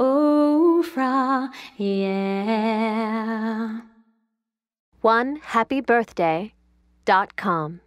Ofra, oh, yeah. One happy birthday dot com.